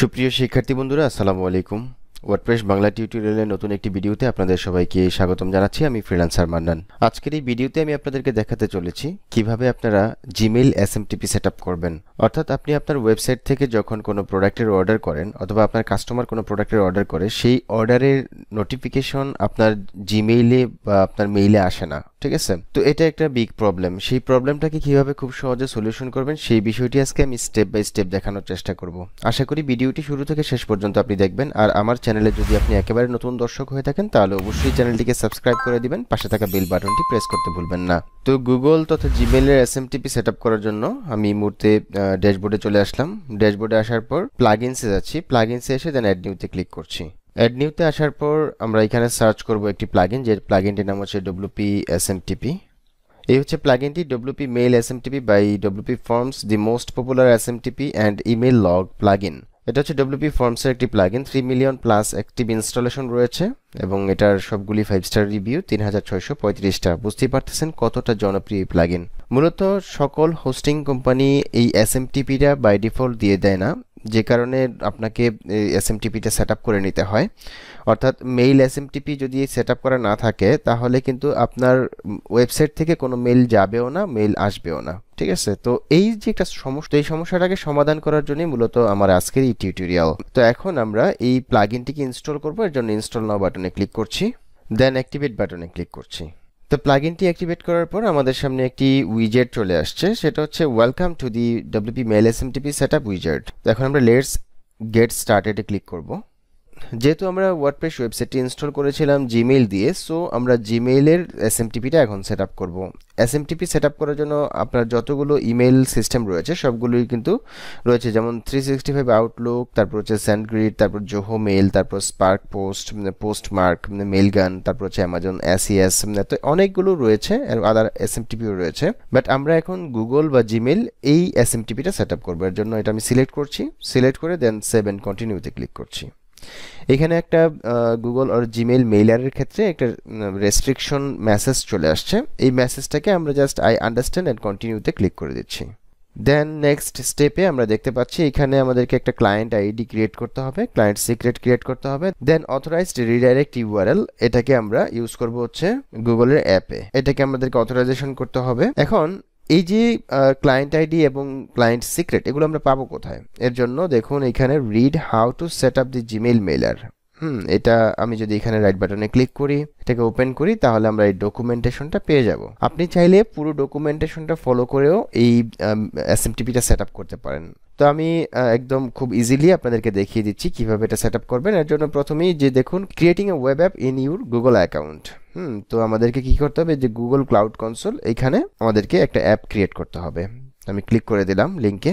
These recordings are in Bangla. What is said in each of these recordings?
সুপ্রিয় শিক্ষার্থী বন্ধুরা, আসসালামু আলাইকুম। ওয়ার্ডপ্রেস বাংলা টিউটোরিয়ালের নতুন একটি ভিডিওতে আপনাদের সবাইকে স্বাগতম জানাচ্ছি, আমি ফ্রিল্যান্সার মান্নান। আজকের এই ভিডিওতে আমি আপনাদেরকে দেখাতে চলেছি কীভাবে আপনারা জিমেইল এসএমটিপি সেট করবেন। অর্থাৎ আপনি আপনার ওয়েবসাইট থেকে যখন কোনো প্রোডাক্টের অর্ডার করেন অথবা আপনার কাস্টমার কোনো প্রোডাক্টের অর্ডার করে, সেই অর্ডারের নোটিফিকেশন আপনার জিমেইলে বা আপনার মেইলে আসে না। ঠিক আছে? তো এটা একটা বিগ প্রবলেম সেই প্রবলেমটাকে কীভাবে খুব সহজে সলিউশন করবেন, সেই বিষয়টি আজকে আমি স্টেপ বাই স্টেপ দেখানোর চেষ্টা করব। আশা করি ভিডিওটি শুরু থেকে শেষ পর্যন্ত আপনি দেখবেন। আর আমার চ্যানেলে যদি আপনি একেবারে নতুন দর্শক হয়ে থাকেন, তাহলে অবশ্যই চ্যানেলটিকে সাবস্ক্রাইব করে দিবেন। পাশে থাকা বেল বাটনটি প্রেস করতে ভুলবেন না। তো গুগল তথা জিমেইলের এসএমটিপি সেট করার জন্য আমি মুহূর্তে ড্যাশবোর্ডে চলে আসলাম। ড্যাশবোর্ডে আসার পর প্লাগইনসে যাচ্ছি। প্লাগইনসে এসে দেন অ্যাড নিউতে ক্লিক করছি। অ্যাড নিউতে আসার পর আমরা এখানে সার্চ করব একটি প্লাগইন যে প্লাগইনটির নাম হচ্ছে ডব্লিউপি এসএমটিপি এই হচ্ছে প্লাগইনটি WP mail SMTP by WP forms the most popular S SMTP and email log plugin এটা হচ্ছে ডব্লিউপি ফর্মসের একটি plugin three million plus active installation রয়েছে এবং এটার সবগুলি ফাইভ স্টার রিভিউ তিন হাজার ছয়শো পঁয়ত্রিশটা। বুঝতেই পারতেছেন কতটা জনপ্রিয় এই প্লাগইন মূলত সকল হোস্টিং কোম্পানি এই এসএমটিপিটা বাই ডিফল্ট দিয়ে দেয় না। যে কারণে আপনাকে এস এসএমটিপিটা সেট আপ করে নিতে হয়। অর্থাৎ মেইল এসএমটিপি যদি সেট আপ করা না থাকে, তাহলে কিন্তু আপনার ওয়েবসাইট থেকে কোনো মেইল যাবেও না মেইল আসবেও না। ঠিক আছে? তো এই যে একটা সমস্যা এই সমস্যাটাকে সমাধান করার জন্যই মূলত আমার আজকের এই টিউটোরিয়াল তো এখন আমরা এই প্লাগইনটিকে ইনস্টল করব। এর জন্য ইনস্টল নাও বাটনে ক্লিক করছি। দেন অ্যাক্টিভেট বাটনে ক্লিক করছি। তো প্লাগইনটি অ্যাক্টিভেট করার পর আমাদের সামনে একটি উইজেট চলে আসছে। সেটা হচ্ছে welcome to the WP mail S M TP set up wizard তো এখন আমরা লেটস গেট স্টার্টেডে ক্লিক করব। যেহেতু আমরা ওয়ার্ডপ্রেস ওয়েবসাইটটি ইনস্টল করেছিলাম জিমেইল দিয়ে সো আমরা জিমেইলের এসএমটিপিটা এখন সেট আপ করব এস এসএমটিপি সেট আপ করার জন্য আপনার যতগুলো ইমেল সিস্টেম রয়েছে, সবগুলোই কিন্তু রয়েছে। যেমন থ্রি সিক্সটি ফাইভ আউটলুক তারপর হচ্ছে স্যান্ডগ্রিড তারপর জোহো মেল তারপর spark post Postmark Mailgun তারপর হচ্ছে অ্যামাজন এসিএস তো অনেকগুলো রয়েছে আদার এস এসএমটিপিও রয়েছে। বাট আমরা এখন গুগল বা জিমেল এই এস এসএমটিপিটা সেট আপ করব। এর জন্য এটা আমি সিলেক্ট করছি। সিলেক্ট করে দেন সেভেন কন্টিনিউতে ক্লিক করছি। এখানে একটা গুগল আর জিমেইল মেইলারের ক্ষেত্রে একটা রেস্ট্রিকশন মেসেজ চলে আসছে। এই মেসেজটাকে আমরা জাস্ট আই আন্ডারস্ট্যান্ড অ্যান্ড কন্টিনিউতে ক্লিক করে দিচ্ছি। দেন নেক্সট স্টেপে আমরা দেখতে পাচ্ছি এখানে আমাদেরকে একটা ক্লায়েন্ট আইডি ক্রিয়েট করতে হবে ক্লায়েন্ট সিক্রেট ক্রিয়েট করতে হবে। দেন অথরাইজড রিডাইরেক্ট ইউআরএল এটাকে আমরা ইউজ করব হচ্ছে গুগলের অ্যাপে এটাকে আমাদেরকে অথরাইজেশন করতে হবে। এখন এই যে ক্লায়েন্ট আইডি এবং ক্লায়েন্ট সিক্রেট এগুলো আমরা পাবো কোথায়? এর জন্য দেখুন, এখানে read how to set up the Gmail mailer হুম, এটা আমি যদি এখানে রাইট বাটনে ক্লিক করি, এটাকে ওপেন করি, তাহলে আমরা এই ডকুমেন্টেশনটা পেয়ে যাব। আপনি চাইলে পুরো ডকুমেন্টেশনটা ফলো করেও এই এস এসএমটিপিটা সেট আপ করতে পারেন। তো আমি একদম খুব ইজিলি আপনাদেরকে দেখিয়ে দিচ্ছি কীভাবে এটা সেট আপ করবেন। এর জন্য প্রথমেই যে দেখুন creating a web app in your Google account হুম, তো আমাদেরকে কি করতে হবে? যে গুগল ক্লাউড কনসোল এখানে আমাদেরকে একটা অ্যাপ ক্রিয়েট করতে হবে। আমি ক্লিক করে দিলাম লিঙ্কে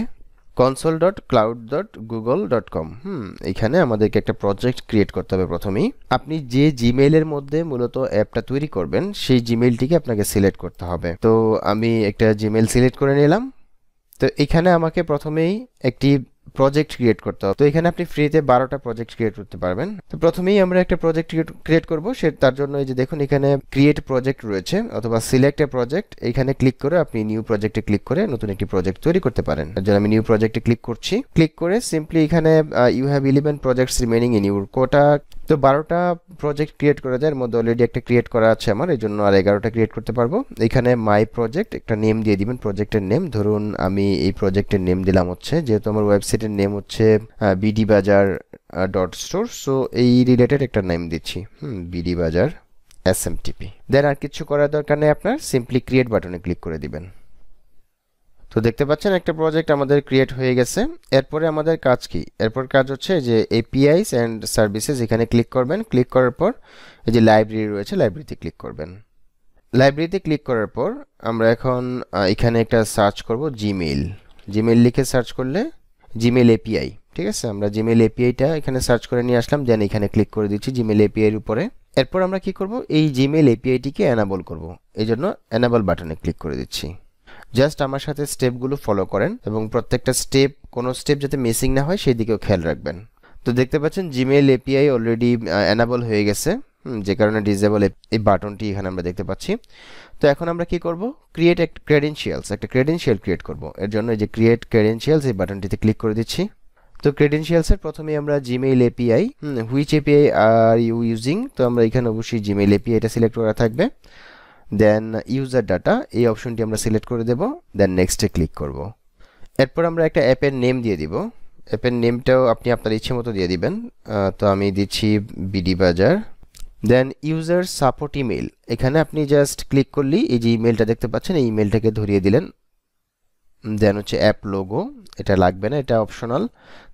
console dot cloud dot Google dot com হুম, এখানে আমাদেরকে একটা প্রজেক্ট ক্রিয়েট করতে হবে প্রথমেই। আপনি যে জিমেইলের মধ্যে মূলত অ্যাপটা তৈরি করবেন, সেই জিমেইলটিকে আপনাকে সিলেক্ট করতে হবে। তো আমি একটা জিমেইল সিলেক্ট করে নিলাম। তো এখানে আমাকে প্রথমেই একটি প্রজেক্ট ক্রিয়েট করতে হবে। তো এখানে আপনি ফ্রিতে বারোটা প্রজেক্ট ক্রিয়েট করতে পারবেন। তো প্রথমেই আমরা একটা প্রজেক্ট ক্রিয়েট করব। সে, তার জন্য এই যে দেখুন, এখানে ক্রিয়েট প্রজেক্ট রয়েছে অথবা সিলেক্ট এ প্রজেক্ট এখানে ক্লিক করে আপনি নিউ প্রজেক্টে ক্লিক করে নতুন একটি প্রজেক্ট তৈরি করতে পারেন। তার জন্য আমি নিউ প্রজেক্টে ক্লিক করছি। ক্লিক করে সিম্পলি এখানে you have eleven projects remaining in your quota তো বারোটা প্রজেক্ট ক্রিয়েট করা যায়, এর মধ্যে অলরেডি একটা ক্রিয়েট করা আছে আমার, এই জন্য আর এগারোটা ক্রিয়েট করতে পারব। এখানে মাই প্রজেক্ট একটা নেম দিয়ে দিবেন প্রজেক্টের নেম ধরুন আমি এই প্রজেক্টের নেম দিলাম হচ্ছে, যেহেতু আমার ওয়েবসাইটের নেম হচ্ছে BD Bazar dot store so এই রিলেটেড একটা নেম দিচ্ছি। হুম BD Bazar S M TP then আর কিছু করার দরকার নেই আপনার সিম্পলি ক্রিয়েট বাটনে ক্লিক করে দিবেন। তো দেখতে পাচ্ছেন একটা প্রজেক্ট আমাদের ক্রিয়েট হয়ে গেছে। এরপরে আমাদের কাজ কি? এরপর কাজ হচ্ছে যে এপিআইস অ্যান্ড সার্ভিসেস এখানে ক্লিক করবেন। ক্লিক করার পর এই যে লাইব্রেরি রয়েছে লাইব্রেরিতে ক্লিক করবেন। লাইব্রেরিতে ক্লিক করার পর আমরা এখন এখানে একটা সার্চ করব জিমেইল জিমেইল লিখে সার্চ করলে জিমেইল এপিআই ঠিক আছে? আমরা জিমেইল এপিআইটা এখানে সার্চ করে নিয়ে আসলাম। দেন এখানে ক্লিক করে দিচ্ছি জিমেইল এপিআইয়ের উপরে। এরপর আমরা কি করব? এই জিমেইল এপিআইটিকে অ্যানাবল করব। এই জন্য অ্যানাবল বাটনে ক্লিক করে দিচ্ছি। জাস্ট আমার সাথে স্টেপগুলো ফলো করেন এবং প্রত্যেকটা স্টেপ কোনো স্টেপ যাতে মিসিং না হয় সেই দিকেও খেয়াল রাখবেন। তো দেখতে পাচ্ছেন জিমেইল এপিআই অলরেডি অ্যানাবল হয়ে গেছে। যে কারণে ডিসেবল এই বাটনটি এখানে আমরা দেখতে পাচ্ছি। তো এখন আমরা কি করব? ক্রিয়েট একটা ক্রেডেনশিয়ালস একটা ক্রেডেনশিয়াল ক্রিয়েট করব। এর জন্য এই যে ক্রিয়েট ক্রেডেনশিয়ালস এই বাটনটিতে ক্লিক করে দিচ্ছি। তো তো ক্রেডেনশিয়ালসের প্রথমে আমরা Gmail API which API are you using তো আমরা এখানে অবশ্যই জিমেইল এপিআইটা সিলেক্ট করা থাকবে। দেন ইউজার ডাটা এই অপশনটি আমরা সিলেক্ট করে দেব দেন নেক্সটে ক্লিক করব। এরপর আমরা একটা অ্যাপের নেম দিয়ে দিব। অ্যাপের নেমটাও আপনি আপনার ইচ্ছে মতো দিয়ে দিবেন। তো আমি দিচ্ছি বিডি বাজার দেন ইউজার সাপোর্ট ইমেল এখানে আপনি জাস্ট ক্লিক করলেই এই যে ইমেলটা দেখতে পাচ্ছেন, এই ইমেলটাকে ধরিয়ে দিলেন। দেন হচ্ছে অ্যাপ লোগো এটা লাগবে না, এটা optional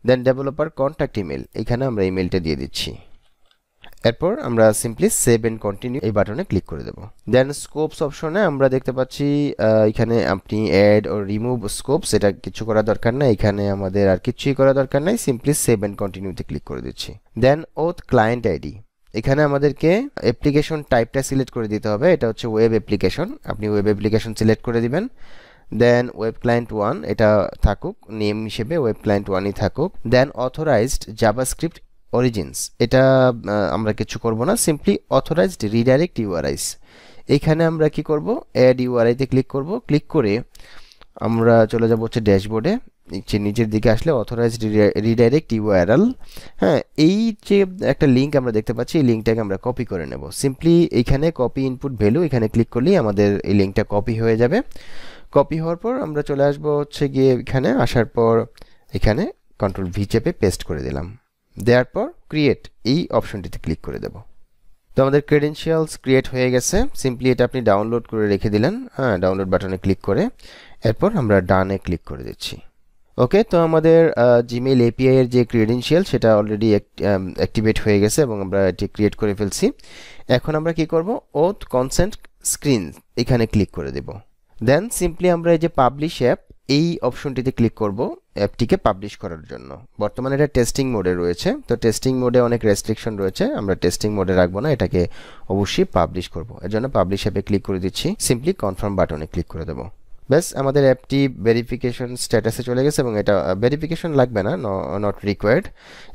then developer contact email এখানে আমরা ইমেলটা দিয়ে দিচ্ছি। এরপর আমরা সিম্পলি সেভ এন্ড কন্টিনিউ এই বাটনে ক্লিক করে দেব। দেন স্কোপস অপশনে আমরা দেখতে পাচ্ছি এখানে আপনি অ্যাড ও রিমুভ স্কোপস এটা কিছু করা দরকার নাই। এখানে আমাদের আর কিছুই করা দরকার নাই সিম্পলি সেভ এন্ড কন্টিনিউতে ক্লিক করে দিচ্ছি। দেন ওথ ক্লায়েন্ট আইডি এখানে আমাদেরকে অ্যাপ্লিকেশন টাইপটা সিলেক্ট করে দিতে হবে। এটা হচ্ছে ওয়েব অ্যাপ্লিকেশন আপনি ওয়েব অ্যাপ্লিকেশন সিলেক্ট করে দিবেন। দেন ওয়েব ক্লায়েন্ট ওয়ান এটা থাকুক নেম হিসেবে ওয়েব ক্লায়েন্ট ওয়ানই থাকুক। দেন অথরাইজড জাভাস্ক্রিপ্ট অরিজিনস এটা আমরা কিছু করব না সিম্পলি অথরাইজড রিডাইরেক্ট ইউআরআইস এইখানে আমরা কি করব? অ্যাড ইউআরআইতে ক্লিক করব। ক্লিক করে আমরা চলে যাব হচ্ছে ড্যাশবোর্ডে নিচে, নিচের দিকে আসলে অথরাইজড রিডাইরেক্ট ইউআরএল হ্যাঁ এই যে একটা লিঙ্ক আমরা দেখতে পাচ্ছি, এই লিঙ্কটাকে আমরা কপি করে নেব। সিম্পলি এইখানে কপি ইনপুট ভ্যালু এখানে ক্লিক করলেই আমাদের এই লিঙ্কটা কপি হয়ে যাবে। কপি হওয়ার পর আমরা চলে আসব হচ্ছে গিয়ে এখানে, আসার পর এখানে কন্ট্রোল ভি চেপে পেস্ট করে দিলাম। দেওয়ার পর ক্রিয়েট এই অপশনটিতে ক্লিক করে দেব। তো আমাদের ক্রেডেনশিয়ালস ক্রিয়েট হয়ে গেছে। সিম্পলি এটা আপনি ডাউনলোড করে রেখে দিলেন। হ্যাঁ ডাউনলোড বাটনে ক্লিক করে এরপর আমরা ডানে ক্লিক করে দিচ্ছি। ওকে তো আমাদের জিমেইল এপিআই এর যে ক্রেডেনশিয়াল সেটা অলরেডি অ্যাক্টিভেট হয়ে গেছে এবং আমরা এটি ক্রিয়েট করে ফেলছি। এখন আমরা কি করব? ওথ কনসেন্ট স্ক্রিন এখানে ক্লিক করে দেব। দেন সিম্পলি আমরা এই যে পাবলিশ অ্যাপ এই অপশনটিতে ক্লিক করব। অ্যাপটিকে পাবলিশ করার জন্য। বর্তমানে এটা টেস্টিং মোডে রয়েছে। তো টেস্টিং মোডে অনেক রেস্ট্রিকশন রয়েছে। আমরা টেস্টিং মোডে রাখব না, এটাকে অবশ্যই পাবলিশ করব। এর জন্য পাবলিশ অ্যাপে ক্লিক করে দিচ্ছি। সিম্পলি কনফার্ম বাটনে ক্লিক করে দেবো। ব্যাস, আমাদের অ্যাপটি ভেরিফিকেশন স্ট্যাটাসে চলে গেছে এবং এটা ভেরিফিকেশন লাগবে না নট রিকোয়ার্ড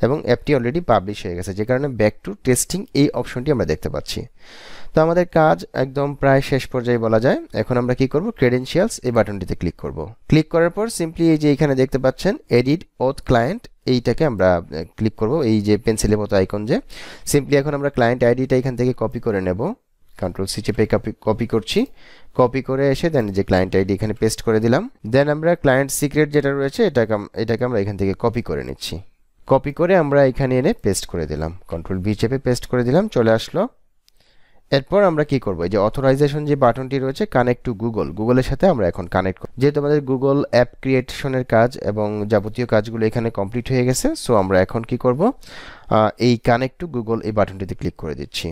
এবং অ্যাপটি অলরেডি পাবলিশ হয়ে গেছে, যে কারণে ব্যাক টু টেস্টিং এই অপশনটি আমরা দেখতে পাচ্ছি। তো আমাদের কাজ একদম প্রায় শেষ পর্যায়ে বলা যায়। এখন আমরা কি করব? ক্রেডেনশিয়ালস এই বাটনটিতে ক্লিক করব। ক্লিক করার পর সিম্পলি এই যে এখানে দেখতে পাচ্ছেন এডিট ওথ ক্লায়েন্ট এইটাকে আমরা ক্লিক করব। এই যে পেন্সিলের মতো আইকন যে। সিম্পলি এখন আমরা ক্লায়েন্ট আইডিটা এখান থেকে কপি করে নেব। কন্ট্রোল সি চেপে কপি কপি করছি। কপি করে এসে দেন যে ক্লায়েন্ট আইডি এখানে পেস্ট করে দিলাম। দেন আমরা ক্লায়েন্ট সিক্রেট যেটা রয়েছে, এটাকে এটাকে আমরা এখান থেকে কপি করে নিচ্ছি। কপি করে আমরা এখানে এনে পেস্ট করে দিলাম। কন্ট্রোল ভি চেপে পেস্ট করে দিলাম। চলে আসলো। এরপর আমরা কি করব? যে অথরাইজেশন যে বাটনটি রয়েছে কানেক্ট টু গুগল গুগলের সাথে আমরা এখন কানেক্ট করব। যেহেতু আমাদের গুগল অ্যাপ ক্রিয়েশনের কাজ এবং যাবতীয় কাজগুলো এখানে কমপ্লিট হয়ে গেছে সো আমরা এখন কি করব? এই কানেক্ট টু গুগল এই বাটনটিতে ক্লিক করে দিচ্ছি।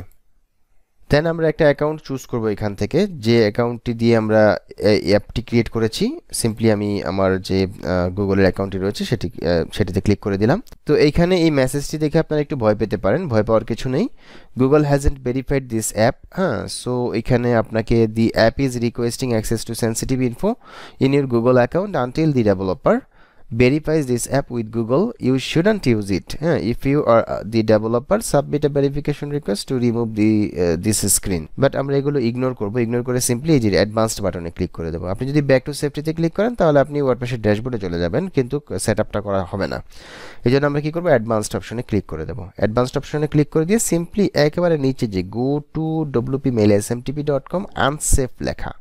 দেন আমরা একটা অ্যাকাউন্ট চুজ করব এখান থেকে। যে অ্যাকাউন্টটি দিয়ে আমরা অ্যাপটি ক্রিয়েট করেছি সিম্পলি আমি আমার যে গুগলের অ্যাকাউন্টটি রয়েছে সেটি সেটিতে ক্লিক করে দিলাম। তো এইখানে এই মেসেজটি দেখে আপনারা একটু ভয় পেতে পারেন, ভয় পাওয়ার কিছু নেই। Google hasn't verified this app হ্যাঁ সো এখানে আপনাকে the app is requesting access to sensitive info in your Google account until the developer verifies this app with Google, you shouldn't use it. Uh, if you are uh, the developer, submit a verification request to remove the uh, this screen. But আমরা এগুলো ইগনোর করব। ইগনোর করে সিম্পলি এই যে অ্যাডভান্সড বাটনে ক্লিক করে দেবো। আপনি যদি ব্যাক টু সেফটিতে ক্লিক করেন তাহলে আপনি ওয়ার্ডপ্রেসের ড্যাশবোর্ডে চলে যাবেন কিন্তু সেট আপটা করা হবে না। এই জন্য আমরা কি করব? অ্যাডভান্সড অপশনে ক্লিক করে দেবো। অ্যাডভান্সড অপশনে ক্লিক করে দিয়ে সিম্পলি একেবারে নিচে যে go to WP mail S M TP dot com unsafe লেখা।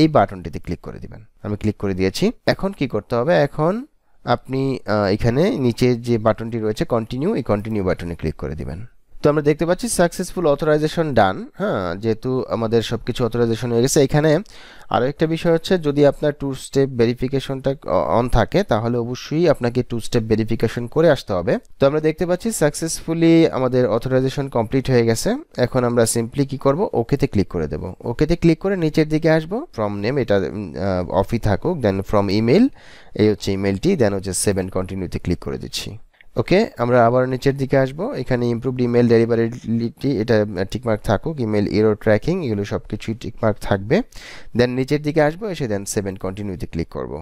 এই বাটনটিতে ক্লিক করে দিবেন। আমি ক্লিক করে দিয়েছি। এখন কি করতে হবে? এখন আপনি এখানে নিচে যে বাটনটি রয়েছে কন্টিনিউ এই কন্টিনিউ বাটনে ক্লিক করে দিবেন। তো আমরা দেখতে পাচ্ছি সাকসেসফুল অথরাইজেশন ডান হ্যাঁ? যেহেতু আমাদের সব কিছু অথরাইজেশন হয়ে গেছে। এখানে আরও একটা বিষয় হচ্ছে, যদি আপনার টু স্টেপ ভেরিফিকেশনটা অন থাকে, তাহলে অবশ্যই আপনাকে টু স্টেপ ভেরিফিকেশন করে আসতে হবে। তো আমরা দেখতে পাচ্ছি সাকসেসফুলি আমাদের অথরাইজেশন কমপ্লিট হয়ে গেছে। এখন আমরা সিম্পলি কি করব? ওকেতে ক্লিক করে দেব। ওকেতে ক্লিক করে নিচের দিকে আসব। ফ্রম নেম এটা অফই থাকুক দেন ফ্রম ইমেল এই হচ্ছে ইমেলটি দেন হচ্ছে সেভেন কন্টিনিউতে ক্লিক করে দিচ্ছি। ওকে আমরা আবার নিচের দিকে আসব। এখানে ইমপ্রুভড ইমেল ডেলিভারিলিটি এটা টিকমার্ক থাকুক ইমেল এরো ট্র্যাকিং এগুলো সব কিছুই টিকমার্ক থাকবে। দেন নিচের দিকে আসব, এসে দেন সেভেন কন্টিনিউতে ক্লিক করব।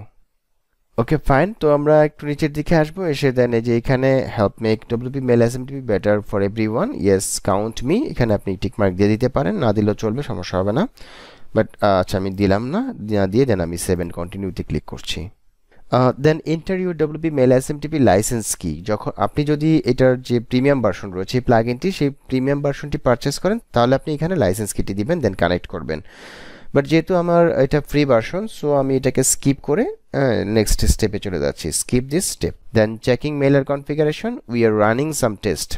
ওকে ফাইন তো আমরা একটু নিচের দিকে আসব, এসে দেন এই যে এখানে help make WP mail SMTP better for everyone yes count me এখানে আপনি টিকমার্ক দিয়ে দিতে পারেন, না দিলেও চলবে, সমস্যা হবে না। বাট আচ্ছা আমি দিলাম না দিয়ে দেন আমি সেভেন কন্টিনিউতে ক্লিক করছি। Then enter your WP mail SMTP license key যখন আপনি যদি এটার যে প্রিমিয়াম ভার্সন রয়েছে, এই প্লাগইনটি সেই প্রিমিয়াম ভার্সনটি পারচেস করেন, তাহলে আপনি এখানে লাইসেন্স কিটি দিবেন দেন কানেক্ট করবেন। বাট যেহেতু আমার এটা ফ্রি ভার্সন সো আমি এটাকে স্কিপ করে নেক্সট স্টেপে চলে যাচ্ছি। Skip this step then checking mailer configuration we are running some test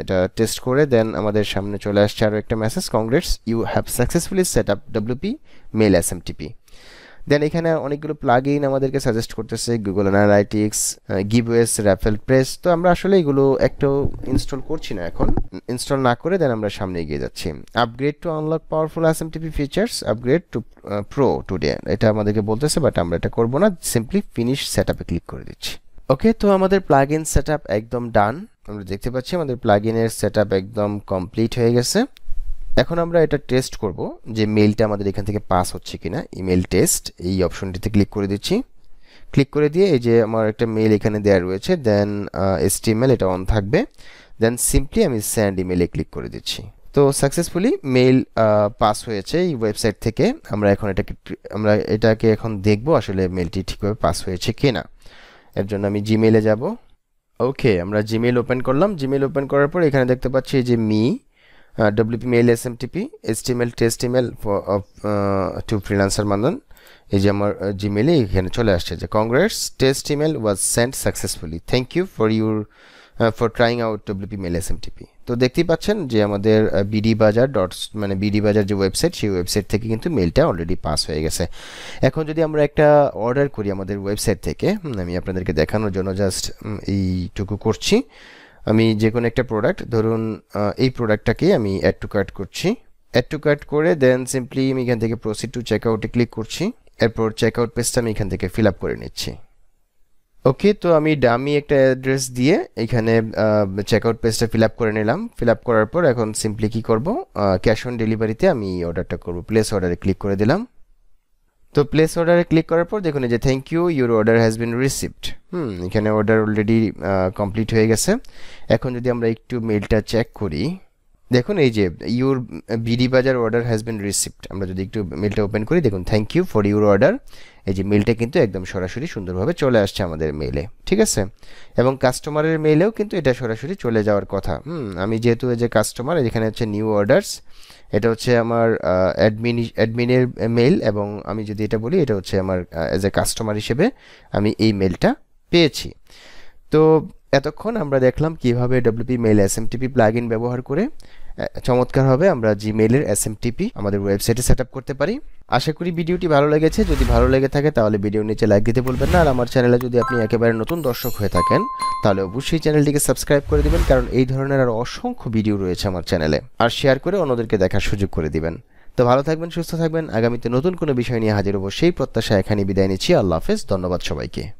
এটা টেস্ট করে দেন আমাদের সামনে চলে আসছে আরও একটা message congrats you have successfully set up WP mail S M TP then এখানে অনেকগুলো প্লাগ ইন আমাদেরকে সাজেস্ট করতেছে Google analytics giveaways raffle press তো আমরা আসলে এগুলো একটাও ইনস্টল করছি না এখন। ইনস্টল না করে দেন আমরা সামনে এগিয়ে যাচ্ছি। Upgrade to unlock powerful S TP features upgrade to pro today এটা আমাদেরকে বলতেছে বাট আমরা এটা করব না। সিম্পলি ফিনিশ সেট আপে ক্লিক করে দিচ্ছি। ওকে তো আমাদের প্লাগ ইন সেট একদম ডান আমরা দেখতে পাচ্ছি আমাদের প্লাগ ইনের সেট একদম কমপ্লিট হয়ে গেছে। এখন আমরা এটা টেস্ট করব যে মেলটা আমাদের এখান থেকে পাস হচ্ছে কিনা। ইমেল টেস্ট এই অপশনটিতে ক্লিক করে দিচ্ছি। ক্লিক করে দিয়ে এই যে আমার একটা মেল এখানে দেওয়া রয়েছে দেন এসটিএমএল এটা অন থাকবে। দেন সিম্পলি আমি স্যান্ড ইমেলে ক্লিক করে দিচ্ছি। তো সাকসেসফুলি মেল পাস হয়েছে এই ওয়েবসাইট থেকে। আমরা এখন এটাকে আমরা এটাকে এখন দেখব আসলে মেলটি ঠিকভাবে পাস হয়েছে কিনা। এর জন্য আমি জিমেলে যাব। ওকে আমরা জিমেল ওপেন করলাম। জিমেল ওপেন করার পর এখানে দেখতে পাচ্ছি যে মি WP mail SMTP HTML test email to freelancer মানদন এই যে আমার জিমেলে এখানে চলে আসছে যে congrats test email was sent successfully thank you for your for trying out WP mail SMTP তো দেখতেই পাচ্ছেন যে আমাদের বিডি বাজার ডট মানে বিডি বাজার যে ওয়েবসাইট সেই ওয়েবসাইট থেকে কিন্তু মেলটা অলরেডি পাস হয়ে গেছে। এখন যদি আমরা একটা অর্ডার করি আমাদের ওয়েবসাইট থেকে আমি আপনাদেরকে দেখানোর জন্য জাস্ট এইটুকু করছি। আমি যে কোনো একটা প্রোডাক্ট ধরুন এই প্রোডাক্টটাকে আমি অ্যাড টু কার্ট করছি। অ্যাড টু কার্ট করে দেন সিম্পলি আমি এখান থেকে প্রসিড টু চেক আউটে ক্লিক করছি। এরপর চেক আউট পেজটা আমি এখান থেকে ফিল আপ করে নিচ্ছি। ওকে তো আমি ডামি একটা অ্যাড্রেস দিয়ে এখানে চেক আউট পেজটা ফিল আপ করে নিলাম। ফিল আপ করার পর এখন সিম্পলি কী করব? ক্যাশ অন ডেলিভারিতে আমি অর্ডারটা করব। প্লেস অর্ডারে ক্লিক করে দিলাম। তো প্লেস অর্ডারে ক্লিক করার পর দেখুন যে thank you your order has been received হুম, এখানে অর্ডার অলরেডি কমপ্লিট হয়ে গেছে। এখন যদি আমরা একটু মেলটা চেক করি দেখুন, এই যে your BD Bazar order has been received আমরা যদি একটু মেলটা ওপেন করি, দেখুন thank you for your order এই যে মেলটা কিন্তু একদম সরাসরি সুন্দরভাবে চলে আসছে আমাদের মেলে ঠিক আছে? এবং কাস্টমারের মেলেও কিন্তু এটা সরাসরি চলে যাওয়ার কথা। হুম, আমি যেহেতু এই যে কাস্টমার এখানে হচ্ছে নিউ অর্ডার্স এটা হচ্ছে আমার অ্যাডমিন অ্যাডমিনের মেল এবং আমি যদি এটা বলি, এটা হচ্ছে আমার অ্যাজ এ কাস্টমার হিসেবে আমি এই মেলটা পেয়েছি। তো এতক্ষণ আমরা দেখলাম কীভাবে WP mail S M TP plug ব্যবহার করে চমৎকারভাবে আমরা জিমেইলের এস আমাদের ওয়েবসাইটে সেট করতে পারি। আশা করি ভিডিওটি ভালো লেগেছে। যদি ভালো লেগে থাকে তাহলে ভিডিও নিচে লাইক দিতে বলবেন না। আর আমার চ্যানেলে যদি আপনি একেবারে নতুন দর্শক হয়ে থাকেন, তাহলে অবশ্যই চ্যানেলটিকে সাবস্ক্রাইব করে দিবেন। কারণ এই ধরনের আর অসংখ্য ভিডিও রয়েছে আমার চ্যানেলে আর শেয়ার করে অন্যদেরকে দেখার সুযোগ করে দিবেন। তো ভালো থাকবেন, সুস্থ থাকবেন। আগামীতে নতুন কোনো বিষয় নিয়ে হাজির হব সেই প্রত্যাশা এখানে বিদায় নিচ্ছি। আল্লাহ হাফেজ। ধন্যবাদ সবাইকে।